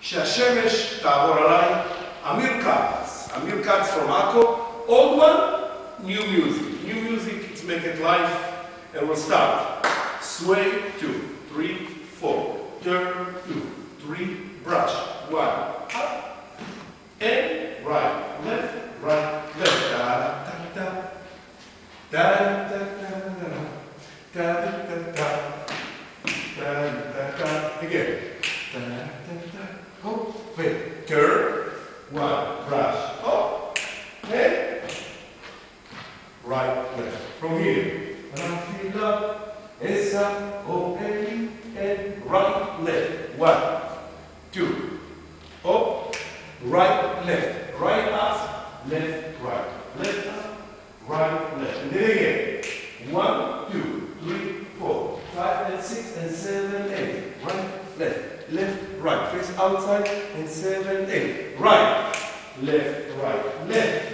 שהשמש תעבור עליי, אמיר כץ, אמיר כץ from Akko, old one, new music, new music, it's make it life, and we'll start. Sway, two, three, four, turn, two, three, brush, one, up, and right, left, right, left, da da da da, da da da da, da da da da, da Go, wait, turn, one, brush, up, and right, left. From here, Rafila, esa, open, and right, left. One, two, up, right, left, right up, left, right, left up, right, left. And then again, one, two, three, four, five, and six, and seven, eight. Right, left, left, right. Face outside and seven, eight. Right, left, right, left,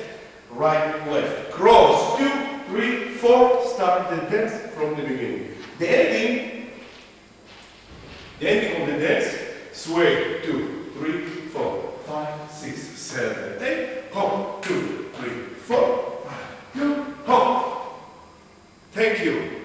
right, left. Cross, two, three, four. Start the dance from the beginning. The ending, the ending of the dance, sway, two, three, four, five, six, seven, eight. Hop, two, three, four, five, two, hop. Thank you.